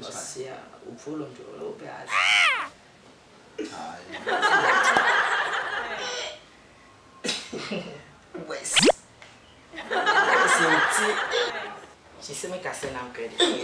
Ossia, un fullo un giorno, lo piace. Wes. Senti. Ci si mica se n'è un credito. Mi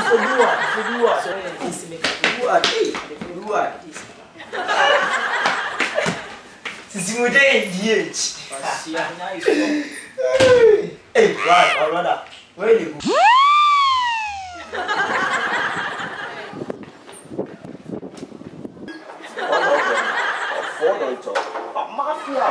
fa due, mi fa due. Sono le tisse mica due. Ehi, due. Si you? monitor, mafia.